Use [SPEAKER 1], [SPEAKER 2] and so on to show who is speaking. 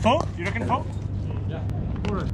[SPEAKER 1] Four? You reckon four? Yeah. Four.